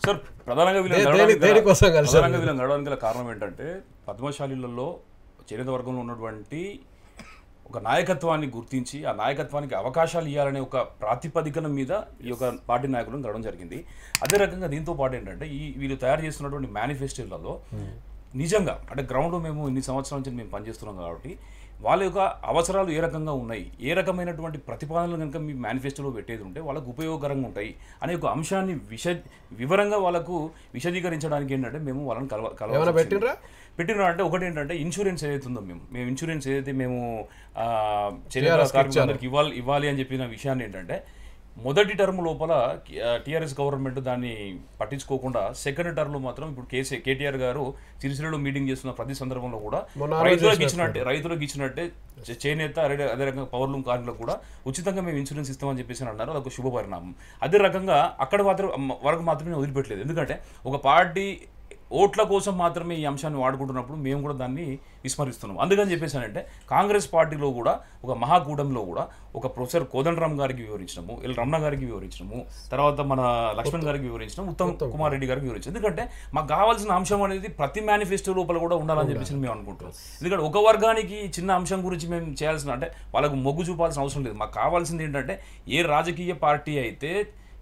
సార్ ప్రధానంగా వీళ్ళని దే- నడవడానికి ప్రధానంగా వీళ్ళని కారణం ఏంటంటే పద్మశాలిలలో చేనేత వర్గంలో ఉన్నటువంటి ఒక నాయకత్వాన్ని గుర్తించి ఆ నాయకత్వానికి అవకాశాలు ఇవ్వాలనే ఒక ప్రాతిపదికన మీద ఈ యొక్క పార్టీ నాయకులను గడవడం జరిగింది. అదే రకంగా దీంతో పాటు ఏంటంటే ఈ వీళ్ళు తయారు చేస్తున్నటువంటి మేనిఫెస్టోలలో నిజంగా అంటే గ్రౌండ్లో మేము ఇన్ని సంవత్సరాల నుంచి మేము పనిచేస్తున్నాం కాబట్టి వాళ్ళ యొక్క అవసరాలు ఏ రకంగా ఉన్నాయి ఏ రకమైనటువంటి ప్రతిపాదనలు కనుక మీ మేనిఫెస్టోలో పెట్టేది ఉంటే వాళ్ళకు ఉపయోగకరంగా ఉంటాయి అనే ఒక అంశాన్ని విష వివరంగా వాళ్ళకు విశదీకరించడానికి ఏంటంటే మేము వాళ్ళని కలవ కలవ పెట్టిన అంటే ఒకటి ఏంటంటే ఇన్సూరెన్స్ ఏదైతే ఉందో మేము మేము ఇన్సూరెన్స్ ఏదైతే మేము కార్మికులందరికీ ఇవ్వాలి ఇవ్వాలి అని చెప్పిన విషయాన్ని ఏంటంటే మొదటి టర్మ్ లోపల టీఆర్ఎస్ గవర్నమెంట్ దాన్ని పట్టించుకోకుండా సెకండ్ టర్మ్ మాత్రం ఇప్పుడు కేసీ కేటీఆర్ గారు సిరిసిల్లలో మీటింగ్ చేస్తున్న ప్రతి సందర్భంలో కూడా రైతులకు ఇచ్చినట్టే రైతులకు ఇచ్చినట్టే చేనేత అదే అదే రకంగా పవర్లూమ్ కార్మికులకు కూడా ఉచితంగా మేము ఇన్సూరెన్స్ ఇస్తామని చెప్పేసి అని అన్నారు. అదొక శుభ పరిణామం అదే రకంగా అక్కడ మాత్రం వరకు మాత్రమే వదిలిపెట్టలేదు. ఎందుకంటే ఒక పార్టీ ఓట్ల కోసం మాత్రమే ఈ అంశాన్ని వాడుకుంటున్నప్పుడు మేము కూడా దాన్ని విస్మరిస్తున్నాం. అందుకని చెప్పేసానంటే కాంగ్రెస్ పార్టీలో కూడా ఒక మహాకూటమిలో కూడా ఒక ప్రొఫెసర్ కోదండరామ్ గారికి వివరించినాము ఎల్ రమణ గారికి వివరించినాము తర్వాత మన లక్ష్మణ్ గారికి వివరించినాం ఉత్తమ్ కుమార్ రెడ్డి గారికి వివరించాం ఎందుకంటే మాకు కావాల్సిన అంశం అనేది ప్రతి మేనిఫెస్టో లోపల కూడా ఉండాలని చెప్పేసి మేము అనుకుంటున్నాం. ఎందుకంటే ఒక వర్గానికి చిన్న అంశం గురించి మేము చేయాల్సిన అంటే వాళ్ళకు మొగ్గు చూపాల్సిన అవసరం లేదు. మాకు కావాల్సింది ఏంటంటే ఏ రాజకీయ పార్టీ అయితే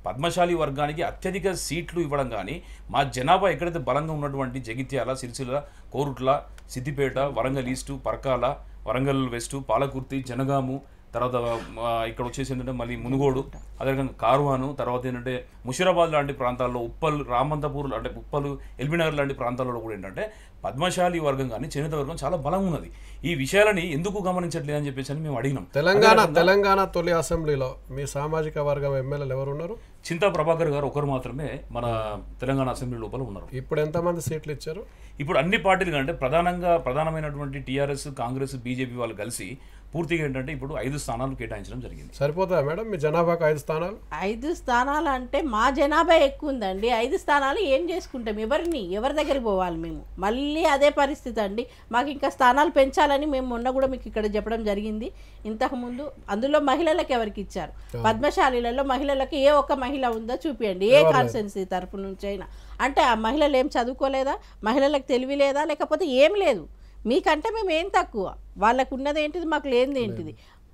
పద్మశాలి వర్గానికి అత్యధిక సీట్లు ఇవ్వడం కానీ మా జనాభా ఎక్కడైతే బలంగా ఉన్నటువంటి జగిత్యాల సిరిసిల్ల కోరుట్ల సిద్దిపేట వరంగల్ ఈస్టు పరకాల వరంగల్ వెస్టు పాలకుర్తి జనగాము తర్వాత ఇక్కడ వచ్చేసి ఏంటంటే మళ్ళీ మునుగోడు అదే రకంగా కార్వాను తర్వాత ఏంటంటే ముషిరాబాద్ లాంటి ప్రాంతాల్లో ఉప్పల్ రామంతపూర్ అంటే ఉప్పలు ఎల్బీనగర్ లాంటి ప్రాంతాల్లో కూడా ఏంటంటే పద్మశాలి వర్గం కానీ చేనేత వర్గం చాలా బలంగా ఉన్నది. ఈ విషయాలని ఎందుకు గమనించట్లేదు అని చెప్పేసి అని మేము అడిగినాం. తెలంగాణ తెలంగాణ తొలి అసెంబ్లీలో మీ సామాజిక వర్గం ఎమ్మెల్యేలు ఎవరు ఉన్నారు చింతా ప్రభాకర్ గారు ఒకరు మాత్రమే మన తెలంగాణ అసెంబ్లీ లోపల ఉన్నారు. ఇప్పుడు ఎంతమంది సీట్లు ఇచ్చారు? ఇప్పుడు అన్ని పార్టీలు కంటే ప్రధానంగా ప్రధానమైనటువంటి టీఆర్ఎస్ కాంగ్రెస్ బీజేపీ వాళ్ళు కలిసి పూర్తిగా ఏంటంటే ఇప్పుడు ఐదు స్థానాలు కేటాయించడం జరిగింది. సరిపోతాయా మేడం? మీ జనాభాకు ఐదు స్థానాలు? ఐదు స్థానాలు అంటే మా జనాభా ఎక్కువ ఉందండి. ఐదు స్థానాలు ఏం చేసుకుంటాం? ఎవరిని? ఎవరి దగ్గరికి పోవాలి మేము? మళ్ళీ అదే పరిస్థితి అండి. మాకు ఇంకా స్థానాలు పెంచాలని మేము మొన్న కూడా మీకు ఇక్కడ చెప్పడం జరిగింది. ఇంతకుముందు అందులో మహిళలకు ఎవరికి ఇచ్చారు? పద్మశాలిలలో మహిళలకు ఏ ఒక్క మహిళ ఉందో చూపించండి ఏ కాన్సెన్సీ తరపు నుంచి అయినా అంటే ఆ మహిళలు ఏం చదువుకోలేదా? మహిళలకు తెలివి లేదా? లేకపోతే ఏం లేదు. మీకంటే మేము ఏం తక్కువ. వాళ్ళకు ఉన్నది ఏంటిది మాకు లేనిది ఏంటిది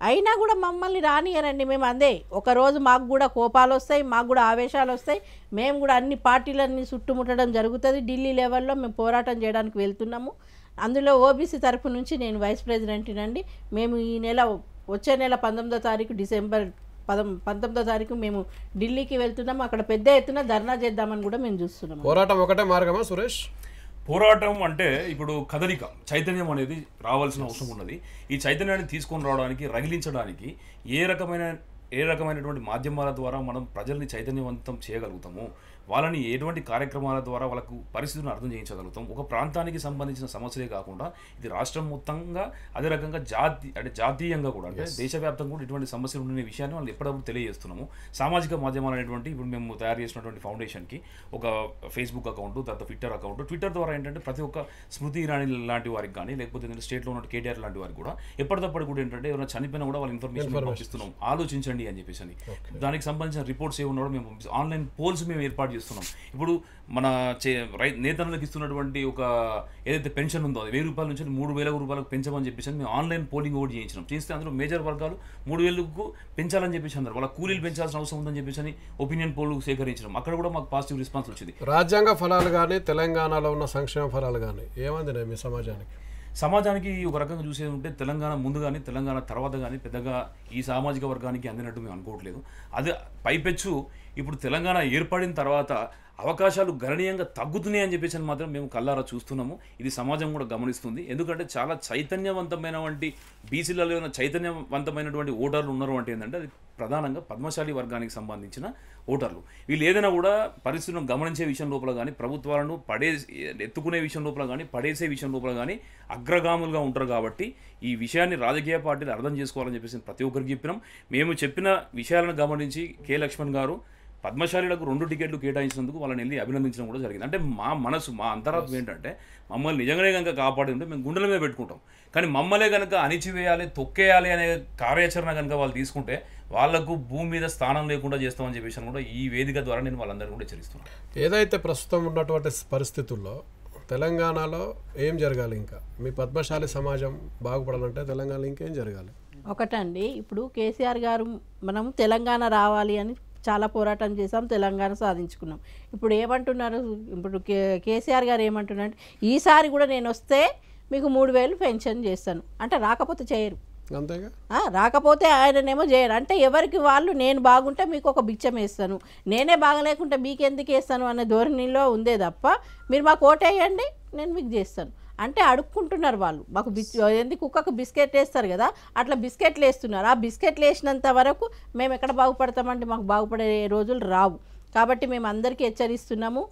అయినా కూడా మమ్మల్ని రానియరండి మేము అందే ఒకరోజు మాకు కూడా కోపాలు వస్తాయి మాకు కూడా ఆవేశాలు వస్తాయి మేము కూడా అన్ని పార్టీలన్నీ చుట్టుముట్టడం జరుగుతుంది. ఢిల్లీ లెవెల్లో మేము పోరాటం చేయడానికి వెళ్తున్నాము. అందులో ఓబీసీ తరఫు నుంచి నేను వైస్ ప్రెసిడెంట్నండి. మేము ఈ నెల వచ్చే నెల పంతొమ్మిదో తారీఖు డిసెంబర్ పదం పంతొమ్మిదో తారీఖు మేము ఢిల్లీకి వెళ్తున్నాము. అక్కడ పెద్ద ఎత్తున ధర్నా చేద్దామని కూడా మేము చూస్తున్నాము. పోరాటం ఒకటే మార్గమా సురేష్? పోరాటం అంటే ఇప్పుడు కదలిక చైతన్యం అనేది రావాల్సిన అవసరం ఉన్నది. ఈ చైతన్యాన్ని తీసుకొని రావడానికి రగిలించడానికి ఏ రకమైన ఏ రకమైనటువంటి మాధ్యమాల ద్వారా మనం ప్రజల్ని చైతన్యవంతం చేయగలుగుతాము? వాళ్ళని ఎటువంటి కార్యక్రమాల ద్వారా వాళ్ళకు పరిస్థితులను అర్థం చేయించగలుగుతాం ఒక ప్రాంతానికి సంబంధించిన సమస్యలే కాకుండా ఇది రాష్ట్రం మొత్తంగా అదే రకంగా జాతి అంటే జాతీయంగా కూడా అంటే దేశవ్యాప్తంగా కూడా ఇటువంటి సమస్యలు ఉన్న విషయాన్ని వాళ్ళు ఎప్పటికప్పుడు తెలియజేస్తున్నాము. సామాజిక మాధ్యమాలు అనేటువంటి ఇప్పుడు మేము తయారు చేసినటువంటి ఫౌండేషన్కి ఒక ఫేస్బుక్ అకౌంట్ తర్వాత ట్విట్టర్ అకౌంట్. ట్విట్టర్ ద్వారా ఏంటంటే ప్రతి ఒక్క స్మృతి ఇరానీ లాంటి వారికి కానీ లేకపోతే ఏంటంటే స్టేట్లో ఉన్న కేటీఆర్ లాంటి వారికి కూడా ఎప్పటికప్పుడు కూడా ఏంటంటే ఎవరైనా చనిపోయినా కూడా వాళ్ళ ఇన్ఫర్మేషన్ పంపిస్తున్నాం ఆలోచించండి అని చెప్పేసి అని. దానికి సంబంధించిన రిపోర్ట్స్ ఏ ఉన్నా కూడా మేము ఆన్లైన్ పోల్స్ మేము ఏర్పాటు చేస్తున్నాం. ఇప్పుడు మన చే రై నేతలకు ఇస్తున్నటువంటి ఒక ఏదైతే పెన్షన్ ఉందో అది వెయ్యి రూపాయల నుంచి మూడు వేల రూపాయలకు పెంచమని చెప్పేసి అని మేము ఆన్లైన్ పోలింగ్ ఓట్ చేయించినాం. చేస్తే అందులో మేజర్ వర్గాలు మూడు వేలకు పెంచాలని చెప్పేసి అన్నారు. వాళ్ళ కూలీలు పెంచాల్సిన అవసరం ఉందని చెప్పేసి అని ఒపీనియన్ పోల్ సేకరించినాం. అక్కడ కూడా మాకు పాజిటివ్ రెస్పాన్స్ వచ్చింది. రాజ్యాంగ ఫలాలు కానీ తెలంగాణలో ఉన్న సంక్షేమ ఫలాలు కానీ ఏమందినాయి మీ సమాజానికి? సమాజానికి ఒక రకంగా చూసేది ఉంటే తెలంగాణ ముందు కానీ తెలంగాణ తర్వాత కానీ పెద్దగా ఈ సామాజిక వర్గానికి అందినట్టు మేము అనుకోవట్లేదు. అదే పైపెచ్చు ఇప్పుడు తెలంగాణ ఏర్పడిన తర్వాత అవకాశాలు గణనీయంగా తగ్గుతున్నాయి అని చెప్పేసి మాత్రం మేము కల్లారా చూస్తున్నాము. ఇది సమాజం కూడా గమనిస్తుంది. ఎందుకంటే చాలా చైతన్యవంతమైన వంటి బీసీలలో ఉన్న చైతన్యవంతమైనటువంటి ఓటర్లు ఉన్నారు అంటే ఏంటంటే అది ప్రధానంగా పద్మశాలి వర్గానికి సంబంధించిన ఓటర్లు. వీళ్ళు ఏదైనా కూడా పరిస్థితులను గమనించే విషయం లోపల కానీ ప్రభుత్వాలను పడే ఎత్తుకునే విషయం లోపల కానీ పడేసే విషయం లోపల కానీ అగ్రగాములుగా ఉంటారు కాబట్టి ఈ విషయాన్ని రాజకీయ పార్టీలు అర్థం చేసుకోవాలని చెప్పేసి ప్రతి ఒక్కరికి చెప్పినాం. మేము చెప్పిన విషయాలను గమనించి కె లక్ష్మణ్ గారు పద్మశాలీలకు రెండు టికెట్లు కేటాయించినందుకు వాళ్ళని వెళ్ళి అభినందించడం కూడా జరిగింది. అంటే మా మనసు మా అంతరాత్మ ఏంటంటే మమ్మల్ని నిజంగానే కనుక కాపాడి ఉంటే మేము గుండెల మీద పెట్టుకుంటాం. కానీ మమ్మల్నే కనుక అణిచివేయాలి తొక్కేయాలి అనే కార్యాచరణ కనుక వాళ్ళు తీసుకుంటే వాళ్ళకు భూమి మీద స్థానం లేకుండా చేస్తామని చెప్పేసి అని కూడా ఈ వేదిక ద్వారా నేను వాళ్ళందరినీ కూడా హెచ్చరిస్తున్నాను. ఏదైతే ప్రస్తుతం ఉన్నటువంటి పరిస్థితుల్లో తెలంగాణలో ఏం జరగాలి ఇంకా? మీ పద్మశాలి సమాజం బాగుపడాలంటే తెలంగాణలో ఇంకేం జరగాలి? ఒకటండి ఇప్పుడు కేసీఆర్ గారు మనం తెలంగాణ రావాలి అని చాలా పోరాటం చేసాం తెలంగాణ సాధించుకున్నాం. ఇప్పుడు ఏమంటున్నారు? ఇప్పుడు కే కేసీఆర్ గారు ఏమంటున్నారు ఈసారి కూడా నేను వస్తే మీకు మూడు వేలు పెన్షన్ చేస్తాను. అంటే రాకపోతే చేయరు. అంతేగా? రాకపోతే ఆయననేమో చేయరు. అంటే ఎవరికి వాళ్ళు నేను బాగుంటే మీకు ఒక బిచ్చం వేస్తాను. నేనే బాగలేకుంటే మీకు ఎందుకు వేస్తాను అనే ధోరణిలో ఉందే తప్ప మీరు మాకు ఓటేయండి నేను మీకు చేస్తాను. అంటే అడుక్కుంటున్నారు వాళ్ళు. మాకు బిస్ ఎందుకు కుక్కకు బిస్కెట్ వేస్తారు కదా అట్లా బిస్కెట్లు వేస్తున్నారు. ఆ బిస్కెట్లు వేసినంత వరకు మేము ఎక్కడ బాగుపడతామంటే మాకు బాగుపడే రోజులు రావు. కాబట్టి మేము అందరికీ హెచ్చరిస్తున్నాము.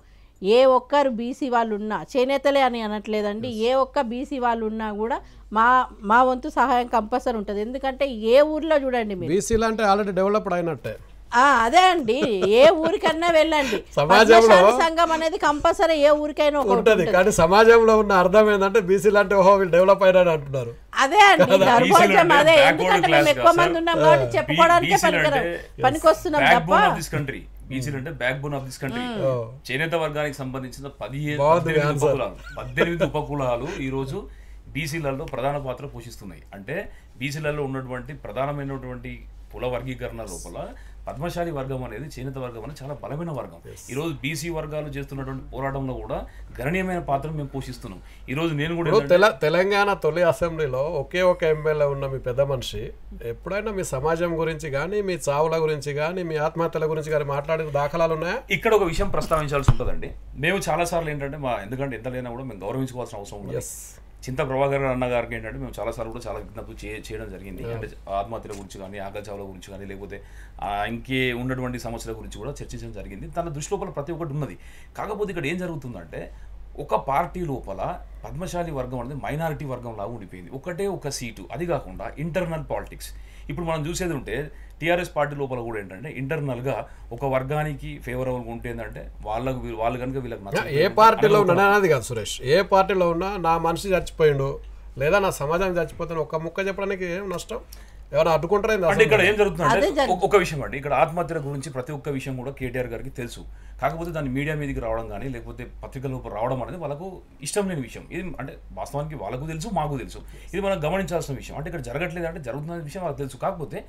ఏ ఒక్కరు బీసీ వాళ్ళు ఉన్నా చేనేతలే అని అనట్లేదండి. ఏ ఒక్క బీసీ వాళ్ళు ఉన్నా కూడా మా మా వంతు సహాయం కంపల్సరీ ఉంటుంది. ఎందుకంటే ఏ ఊర్లో చూడండి మీరు. బీసీలు అంటే ఆల్రెడీ డెవలప్డ్ అయినట్టే. అదే అండి. ఏ ఊరికన్నా వెళ్ళండి. సమాజంలో- సంఘం అనేది కంపల్సరీ ఏ ఊరికైనా ఉంటది కానీ సమాజంలో ఉన్న అర్థం ఏంటంటే బీసీలు అంటే ఓహో వీళ్ళు డెవలప్ అయినాడు అంటున్నారు. అదే అండి. దౌర్భాగ్యం అదే. ఎందుకంటే మేము ఎక్కువ మంది. ఉన్నాం కాబట్టి చెప్పుకోవడానికే పనికిరా పనికొస్తున్నాం బ్యాక్ తప్ప. బోన్ ఆఫ్ దిస్ కంట్రీ బీసీలు అంటే backbone of this country. చేనేత వర్గానికి సంబంధించిన పదిహేను పద్దెనిమిది ఉపకులాలు ఈ రోజు బీసీలలో ప్రధాన పాత్ర పోషిస్తున్నాయి. అంటే బీసీలలో ఉన్నటువంటి ప్రధానమైనటువంటి కుల వర్గీకరణ లోపల పద్మశాలి వర్గం అనేది చేనేత వర్గం అనేది చాలా బలమైన వర్గం. ఈ రోజు బీసీ వర్గాలు చేస్తున్నటువంటి పోరాటంలో కూడా గణనీయమైన పాత్ర మేము పోషిస్తున్నాం. ఈ రోజు నేను కూడా తెలంగాణ తొలి అసెంబ్లీలో ఒకే ఒక ఎమ్మెల్యే ఉన్న మీ పెద్ద మనిషి ఎప్పుడైనా మీ సమాజం గురించి కానీ మీ చావుల గురించి కానీ మీ ఆత్మహత్యల గురించి కానీ మాట్లాడిన దాఖలాలు ఉన్నాయా? ఇక్కడ ఒక విషయం ప్రస్తావించాల్సి ఉంటుందండి. మేము చాలా సార్లు ఏంటంటే మా ఎందుకంటే ఎంత లేనా కూడా మేము గౌరవించుకోవాల్సిన అవసరం ఉంది చింత ప్రభాకర్ అన్న గారికి ఏంటంటే మేము చాలాసార్లు కూడా చాలా విజ్ఞప్తులు చే చేయడం జరిగింది. అంటే ఆత్మహత్యల గురించి కానీ ఆకలి చావుల గురించి కానీ లేకపోతే ఇంకే ఉన్నటువంటి సమస్యల గురించి కూడా చర్చించడం జరిగింది. తన దృష్టి లోపల ప్రతి ఒక్కటి ఉన్నది. కాకపోతే ఇక్కడ ఏం జరుగుతుందంటే ఒక పార్టీ లోపల పద్మశాలి వర్గం అనేది మైనారిటీ వర్గం లాగా ఉండిపోయింది. ఒకటే ఒక సీటు. అది కాకుండా ఇంటర్నల్ పాలిటిక్స్. ఇప్పుడు మనం చూసేది ఉంటే టీఆర్ఎస్ పార్టీ లోపల కూడా ఏంటంటే ఇంటర్నల్గా ఒక వర్గానికి ఫేవరబుల్గా ఉంటే ఏంటంటే వాళ్ళకు వాళ్ళు కనుక వీళ్ళకి ఏ పార్టీలో ఉన్నా అనేది కాదు సురేష్. ఏ పార్టీలో ఉన్నా నా మనిషి చచ్చిపోయిండు. లేదా నా సమాజం చచ్చిపోతాను ఒక్క ముక్క చెప్పడానికి ఏం నష్టం? ఏమైనా అడ్డుకుంటారా అంటే? ఇక్కడ ఏం జరుగుతుందంటే ఒక- విషయం అండి. ఇక్కడ ఆత్మహత్యల గురించి ప్రతి ఒక్క విషయం కూడా కేటీఆర్ గారికి తెలుసు. కాకపోతే దాన్ని మీడియా మీదకి రావడం కానీ లేకపోతే పత్రికల్లో రావడం అనేది వాళ్ళకు ఇష్టం లేని విషయం. ఇది అంటే వాస్తవానికి వాళ్ళకు తెలుసు మాకు తెలుసు. ఇది మనం గమనించాల్సిన విషయం. అంటే ఇక్కడ జరగట్లేదు అంటే జరుగుతున్న విషయం వాళ్ళకి తెలుసు. కాకపోతే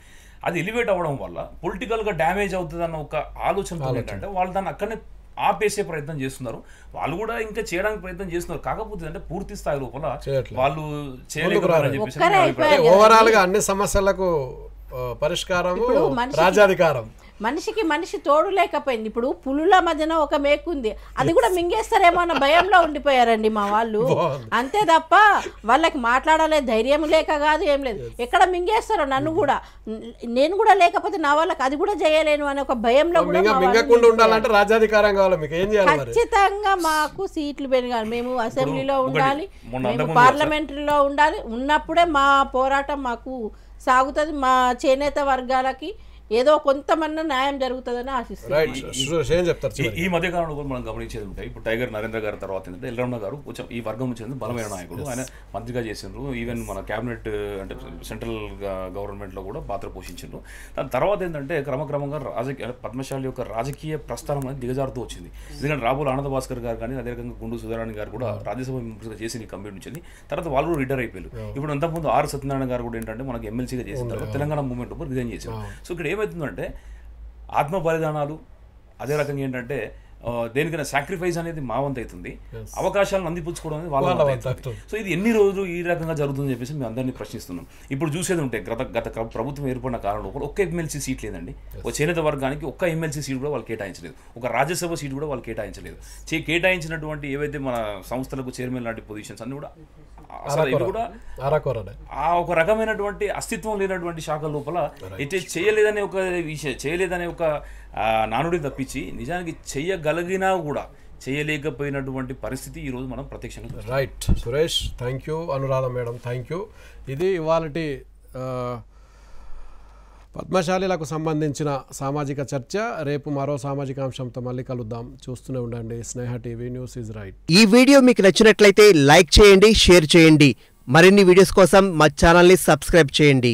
అది ఎలివేట్ అవ్వడం వల్ల పొలిటికల్గా డ్యామేజ్ అవుతుంది అన్న ఒక ఆలోచనతో ఏంటంటే వాళ్ళు దాన్ని అక్కడనే ఆపేసే ప్రయత్నం చేస్తున్నారు. వాళ్ళు కూడా ఇంకా చేయడానికి ప్రయత్నం చేస్తున్నారు. కాకపోతే అంటే పూర్తి స్థాయి లోపల. వాళ్ళు చేయలేకపోయారని చెప్పేసి. ఓవరాల్గా అన్ని సమస్యలకు పరిష్కారము ఇప్పుడు మనిషికి- మనిషి తోడు లేకపోయింది. ఇప్పుడు పులుల మధ్యన ఒక మేకు ఉంది. అది కూడా మింగేస్తారేమో అన్న భయంలో ఉండిపోయారండి మా వాళ్ళు. అంతే తప్ప వాళ్ళకి మాట్లాడాలే ధైర్యం లేక కాదు ఏం లేదు. ఎక్కడ మింగేస్తారో నన్ను కూడా. నేను కూడా లేకపోతే నా వాళ్ళకి అది కూడా చేయలేను అనే ఒక భయంలో కూడా మింగ మా వాళ్ళు మింగకుండా ఉండాలంటే రాజ్యాధికారం కావాలి మీకు. ఏం చేయాలి మరి? ఖచ్చితంగా మాకు సీట్లు పెరగాలి. మేము అసెంబ్లీలో ఉండాలి. మేము పార్లమెంటరీలో ఉండాలి. ఉన్నప్పుడే మా పోరాటం మాకు సాగుతుంది. మా చేనేత వర్గాలకి ఏదో కొంతమన్నా న్యాయం జరుగుతుందని ఆశిస్తున్నాం రైట్ సురేష్ ఏం చెప్తారు ఈ- మధ్య కాలంలో కూడా మనం గమనించేది ఉంటాయి. ఇప్పుడు టైగర్ నరేంద్ర గారి తర్వాత ఏంటంటే ఎల్లరమణ గారు కొంచెం ఈ వర్గం వచ్చింది బలమైన నాయకుడు. ఆయన మంత్రిగా చేసిండ్రు. ఈవెన్ మన క్యాబినెట్ అంటే సెంట్రల్ గవర్నమెంట్లో కూడా పాత్ర పోషించిండ్రు. దాని తర్వాత ఏంటంటే క్రమక్రమంగా రాజకీయ పద్మశాలి యొక్క రాజకీయ ప్రస్థానం అనేది దిగజారుతూ వచ్చింది. ఎందుకంటే రాబోలు ఆనంద భాస్కర్ గారు కానీ అదే రకంగా గుండు సుధారాణి గారు కూడా రాజ్యసభ మెంబర్స్గా చేసి కంప్లీట్ నుంచి తర్వాత వాళ్ళు కూడా రిటైర్ అయిపోయారు. ఇప్పుడు అంతకుముందు ఆర్ సత్యనారాయణ గారు కూడా ఏంటంటే మనకి ఎమ్మెల్సీగా చేసిన తర్వాత తెలంగాణ మూవ్మెంట్ రిజైన్ చేశారు. సో ఇక్కడ ఏమవుతుందంటే ఆత్మ బలిదానాలు అదే రకంగా ఏంటంటే దేనికైనా సాక్రిఫైస్ అనేది మా వంతు అవుతుంది. అవకాశాలను అందిపుచ్చుకోవడం అనేది వాళ్ళ. సో ఇది ఎన్ని రోజులు ఈ రకంగా జరుగుతుందని చెప్పేసి మేము అందరినీ ప్రశ్నిస్తున్నాం. ఇప్పుడు చూసేది ఉంటే గత గత ప్రభుత్వం ఏర్పడిన కాలంలో కూడా ఒక్క ఎమ్మెల్సీ సీట్ లేదండి. ఒక చేనేత వర్గానికి ఒక్క ఎమ్మెల్సీ సీట్ కూడా వాళ్ళు కేటాయించలేదు. ఒక రాజ్యసభ సీట్ కూడా వాళ్ళు కేటాయించలేదు. చే కేటాయించినటువంటి ఏవైతే మన సంస్థలకు చైర్మన్ లాంటి పొజిషన్స్ అన్ని కూడా అసలు ఇవి కూడా ఆ ఒక రకమైనటువంటి అస్తిత్వం లేనటువంటి శాఖ లోపల అయితే చేయలేదనే ఒక విషయం చేయలేదనే ఒక నానుడి తప్పించి నిజానికి చేయగలిగినా కూడా చేయలేకపోయినటువంటి పరిస్థితి ఈరోజు మనం ప్రత్యక్షంగా. Right Suresh thank you Anuradha madam thank you ఇది ఇవాళటి ఆ, పద్మశాలిలకు సంబంధించిన సామాజిక చర్చ. రేపు మరో సామాజిక అంశంతో మళ్ళీ కలుద్దాం. చూస్తూనే ఉండండి. Sneha TV news is right. ఈ వీడియో మీకు నచ్చినట్లయితే లైక్ చేయండి షేర్ చేయండి. మరిన్ని వీడియోస్ కోసం మా ఛానల్ని సబ్స్క్రైబ్ చేయండి.